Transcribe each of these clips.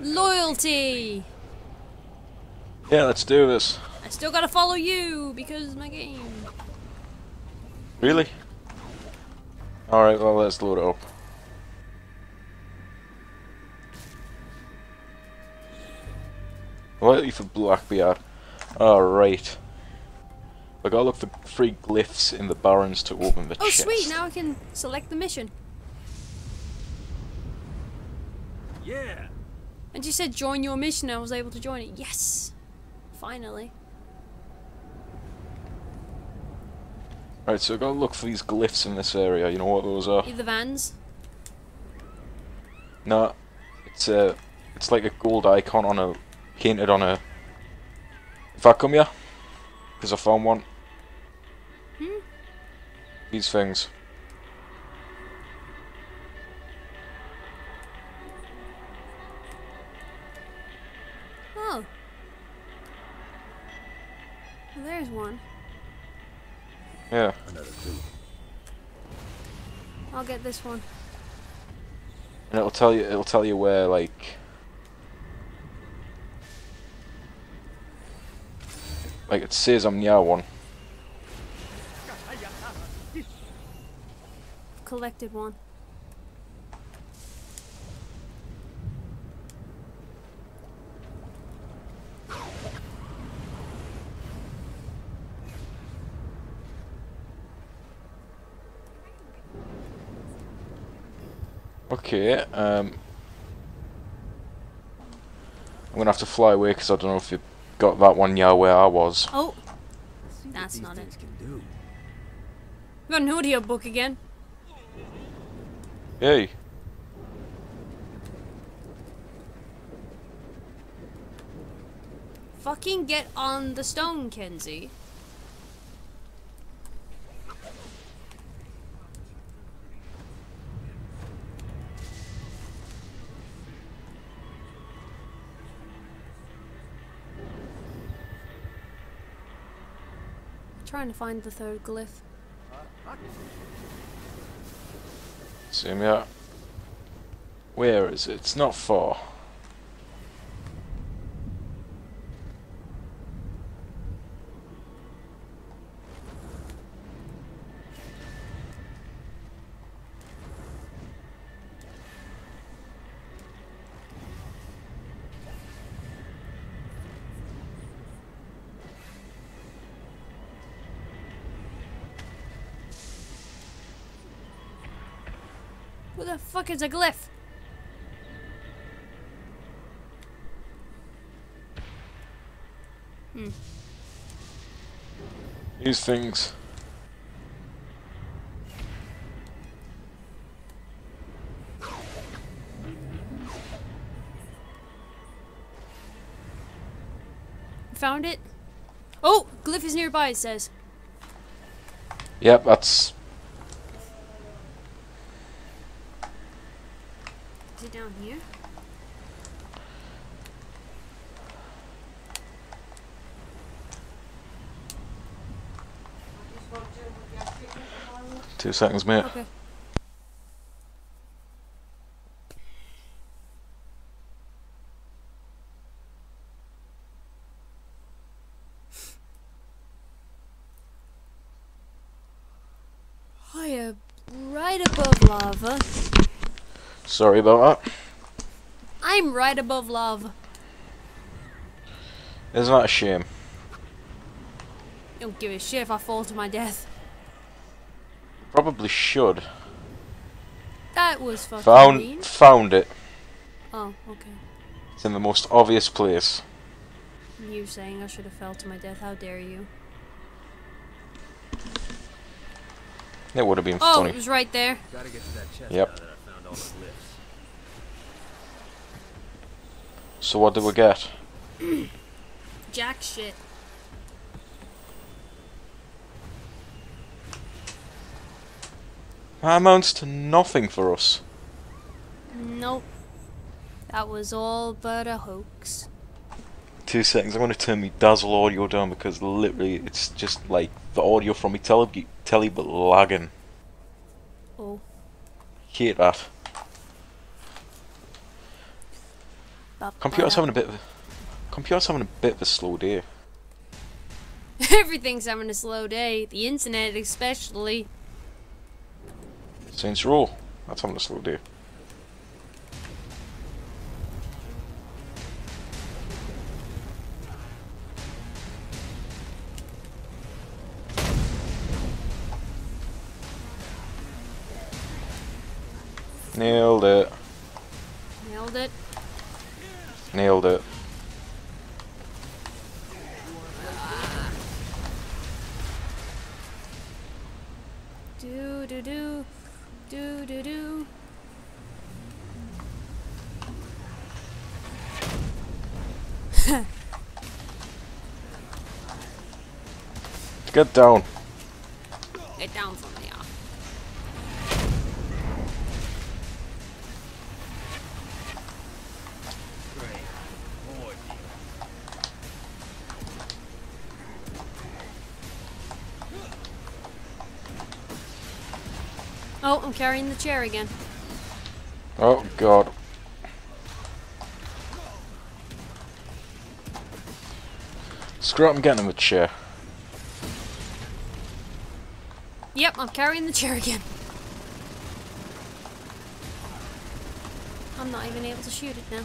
Loyalty! Yeah, let's do this. I still gotta follow you because my game. Really? Alright, well, let's load it up. Loyalty for Blackbeard. Alright. I gotta look for three glyphs in the barrens to open the Oh, chest. sweet! Now I can select the mission. Yeah. And you said join your mission. I was able to join it. Yes! Finally. Right, so I gotta look for these glyphs in this area. You know what those are? The vans. No, it's a, it's like a gold icon on a, painted on a. If I come here, because I found one. Hmm? These things. This one. And it'll tell you it'll tell you where like like it says I'm near one. Collected one. Okay, um I'm gonna have to fly away because I don't know if you got that one near where I was. Oh! That's not it. Can got an audio book again. Hey. Fucking get on the stone, Kinzie. Trying to find the third glyph. Same here. Where is it? It's not far. What the fuck is a glyph? Hmm. These things. Found it? Oh! Glyph is nearby, it says. Yep, that's Is it down here? two seconds, mate. Okay. I am right above lava. Sorry about that. I'm right above love. Isn't that a shame? Don't give a shit if I fall to my death. Probably should. That was fucking Found mean. found it. Oh, okay. It's in the most obvious place. You saying I should have fell to my death. How dare you? It would have been Oh, funny. it was right there. Gotta get to that chest Yep. now that I found all the glyphs. So what did we get? Jack shit. That amounts to nothing for us. Nope. That was all but a hoax. Two seconds, I'm going to turn my Dazzle audio down because literally it's just like the audio from my telly, telly but lagging. Oh. Hate that. Computer's having a bit of a, computer's having a bit of a slow day. Everything's having a slow day. The internet, especially. Saints Row, that's having a slow day. Nailed it. Nailed it. Nailed it. Do do do. Do do do. Get down. Get down carrying the chair again. Oh god. Screw up, I'm getting him a chair. Yep, I'm carrying the chair again. I'm not even able to shoot it now.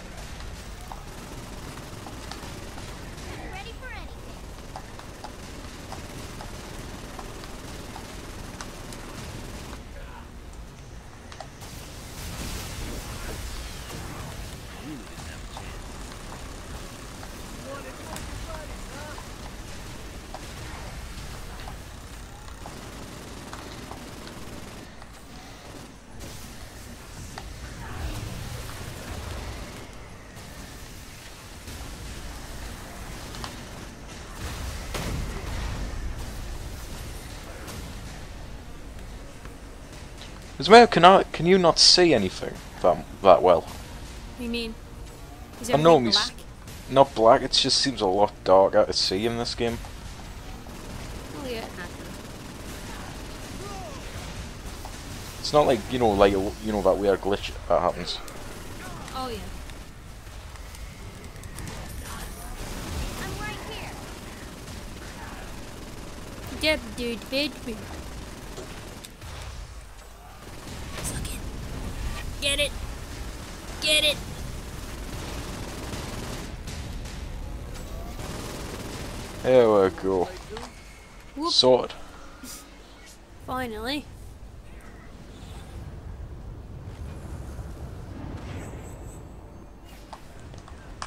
As well, can I? Can you not see anything that that well? You mean? Is I know black? Not black. It just seems a lot darker to see in this game. Oh yeah, it. It's not like you know, like you know that weird glitch that happens. Oh yeah. I'm right here. Yep, dude, baby. Suck Get it. Get it. There we go. Whoop. Sorted. Finally.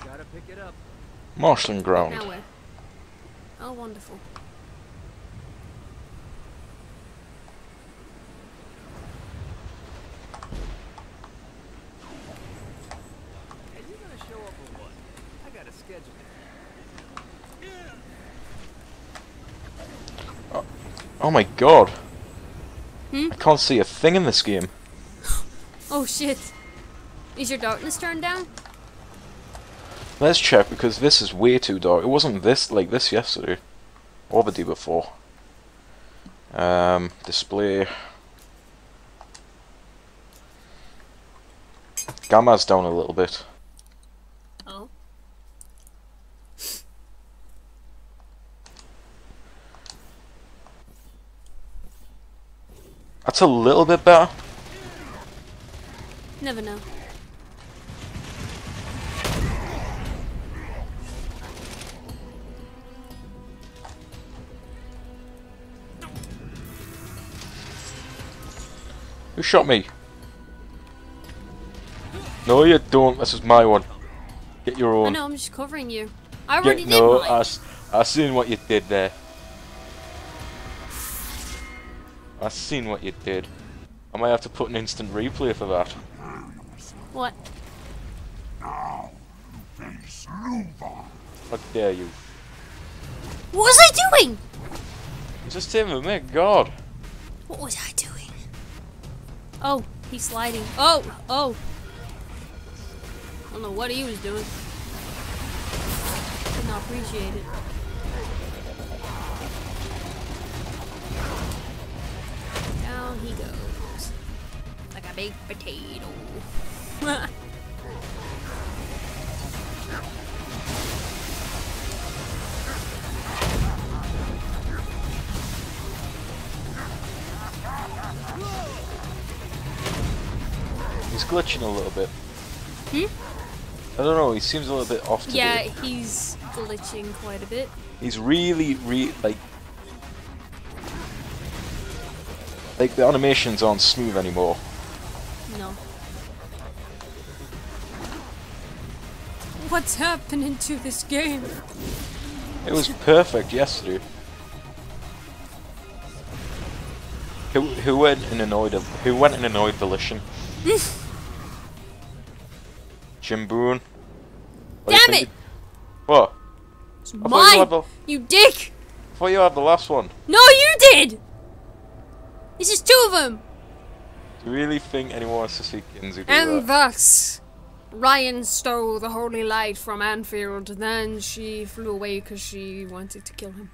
Gotta pick it up. Marshalling ground. Now where? Oh, wonderful. Are you gonna show up or what? I got a schedule. Oh my god. Hmm? I can't see a thing in this game. Oh shit. Is your darkness turned down? Let's check because this is way too dark. It wasn't this like this yesterday. Or the day before. Um, display. Gamma's down a little bit. Oh. That's a little bit better. Never know. Who shot me? No, you don't. This is my one. Get your I own. know, I'm just covering you. I already Get, did no, mine. I, I seen what you did there. I seen what you did. I might have to put an instant replay for that. What? How dare you? What was I doing? Just him and me, God. What was I doing? Oh, he's sliding. Oh, oh. I don't know what he was doing. Did not appreciate it. he goes. Like a big potato. he's glitching a little bit. Hmm? I don't know, he seems a little bit off today. Yeah, he's glitching quite a bit. He's really, really like, like the animations aren't smooth anymore. No. What's happening to this game? It was perfect yesterday. Who who went and annoyed who went in annoyed volition? Jim Boone. What Damn it! you- What? It's I thought you the, You dick! I thought you had the last one. No, you did! This is two of them! Do you really think anyone wants to see Kinzie do And that? thus, Ryan stole the holy light from Anfield, then she flew away because she wanted to kill him.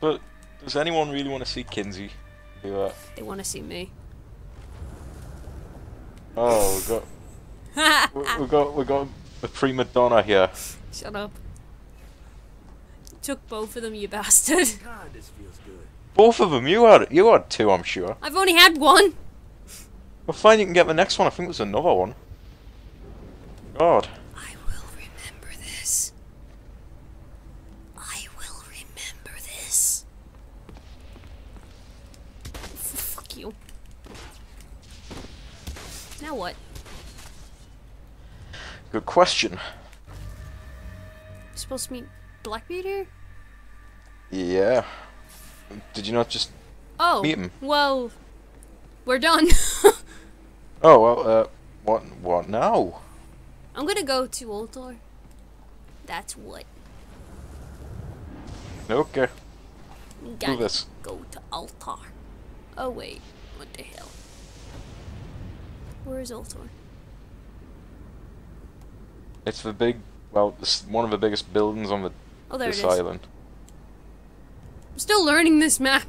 But does anyone really want to see Kinzie do that? They want to see me. Oh, we got we, we got we got the prima donna here. Shut up. Took both of them, you bastard. God, this feels good. Both of them. You had you had two, I'm sure. I've only had one. Well, fine. You can get the next one. I think there's another one. God. I will remember this. I will remember this. F- fuck you. Now what? Good question. supposed to meet Blackbeard here? Yeah. Did you not just? Oh, Meet him. well, we're done. Oh well. Uh, what? What now? I'm gonna go to Ultor. That's what. Okay. We Do gotta this. go to Ultor. Oh wait, what the hell? Where is Ultor? It's the big. Well, it's one of the biggest buildings on the Oh, there this island. I'm still learning this map.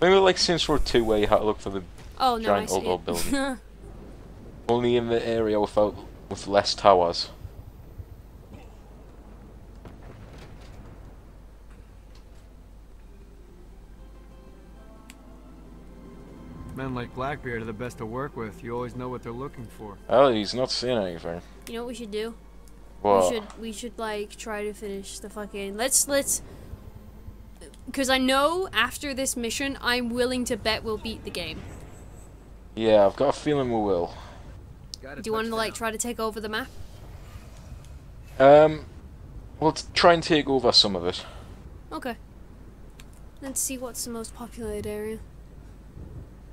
Maybe like Saints Row 2 where you had to look for the Oh no, Giant I see old, old it. building. only in the area without with less towers. Men like Blackbeard are the best to work with. You always know what they're looking for. Oh, he's not seeing anything. you know what we should do? What? We should we should like try to finish the fucking. Let's let's. Because I know after this mission, I'm willing to bet we'll beat the game. Yeah, I've got a feeling we will. Do you want to like try to take over the map? Um, we'll try and take over some of it. Okay. Let's see what's the most populated area.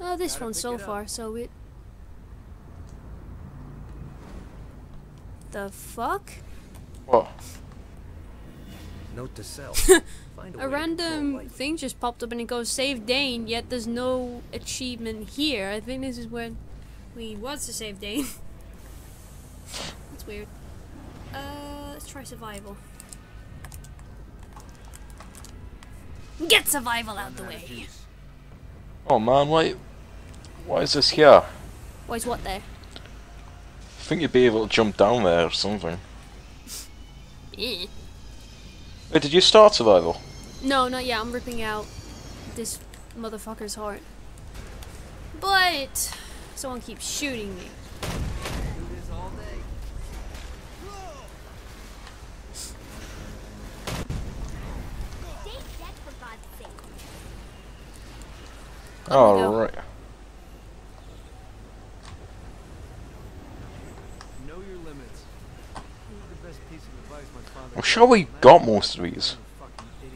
Oh, this Gotta one so far, so it. The fuck? What? Note to self. Find A a, way to random thing just popped up and it goes save Dane, yet there's no achievement here. I think this is when we was to save Dane. That's weird. Uh, let's try survival. Get survival out the way. Oh man, why? Why is this here? Why is what there? I think you'd be able to jump down there or something. Eh. Wait, did you start survival? No, not yet. I'm ripping out this motherfucker's heart. But someone keeps shooting me. Do this all day. Stay dead for God's sake. Oh, go. right. Know your limits. This is the best piece of advice my father I'm gave sure we got most of these.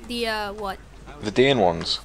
The uh, what? The Dane ones.